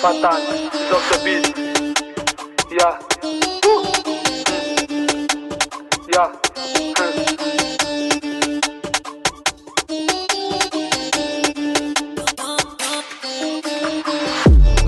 Fatan, it's off the beat. Yeah. Yeah.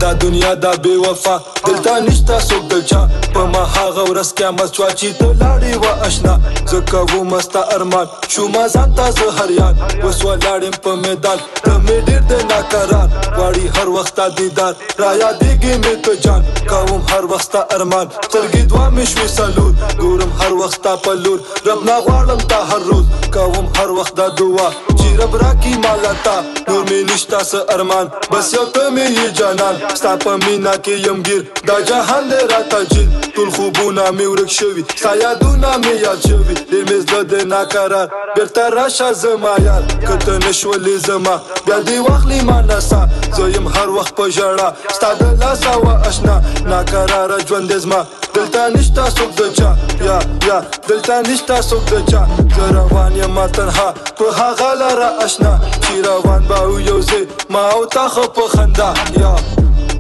دا دنیا دا بے وفا دلته نشتا څوک د چا په ما هغه ورځ قیامت شو چې ته لاړې و آشنا زه کوم مستا ارمان شو ما ځان تاسو هریان وس ولاړم په میدان ته مې ډېر د ناکرار واړی هر وخت دیدار را یادېږي مې ته جان کوم هر وخت ارمان سترګې دوا مې شوې سلور ګورم هر وخت په لور رب نه غواړم تا هر روز کوم هر وخت دا دعا چې رب راکی مالا تا نور مې نشتا سه ارمان بس یو ته مې جانان ستا په مینا کې يم ګیر دا جهان دې راته جیر ټول خوبونه مې ورک شوي ستا یادونه مې یاد شوي ډېر مې زړه دی ناقرار بېرته راشه زما یار که ته نه شولې زما بیا دې واخلې ما نسا زه یم هر وخت په ژړا ستا د لاسه وه اشنا ناقراره ژوند دی زما دلته نشته څوک د چا یا یا دلته نشته څوک د چا زه روان یم تنها په هغه لاره اشنا چې روان به یو ځای ما او تا خو په خندا یا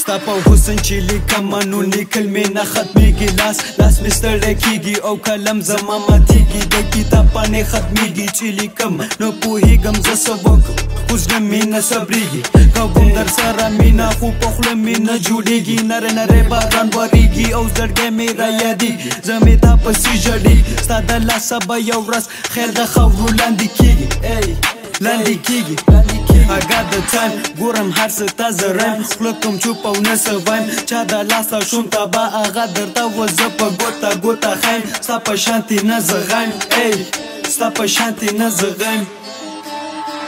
ستا په حسن چې لیکم نو لیکل مې نه ختمېږي لاس لاس مې ستړی کېږي او قلم زما ماتېږي د کتاب پاڼې ختمېږي چې لیکم نو پوهېږم زه څه وکړم اوس نه مې نه صبرېږي کوم در سره مینه خو په خوله مې نه جوړېږي نرې نرې باران ورېږي او زړګی مې رایادېږي زه مې تا پسې ژړېږي ستا د لاسه به یو ورځ خیر د خاورو لاندې کېږي لاندې کېږي I got the time ګورم هر څه تازه رایم خوله کوم چوپ او نه څه وایم چا د لاسه شوم تبا هغه درته و زه په ګوته ګوته خایم ستا په شانتې نه زه غایم ای ستا په شانتې نه زه غایم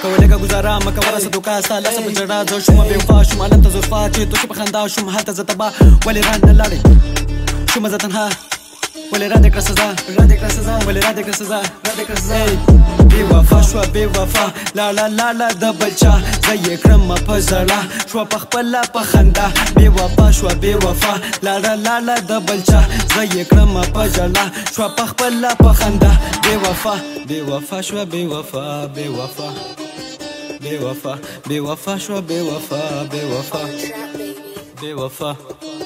کولګه گزاره مکه ورسه دوکا ستا لاسه په جړا زه شوم بې وفا شوم هلته زلفا چې تو چې په خندا شوم هلته زه تبا ولې ران نه لاړې شوم زه تنها ولې را دې کړه سزا را دې کړه سزا ولې را دې کړه سزا را دې کړه سزا بې وفا شوه بې وفا لاړه لاړه د بل چا زه یې کړمه په زړه شوه په خپله په خندا بې وفا شوه بې وفا لاړه لاړه د بل چا زه یې کړمه په ژړه شوه په خپله په خندا بې وفا بې وفا شوه بې وفا بې وفا بې وفا بې وفا شوه بې وفا بې وفا بې وفا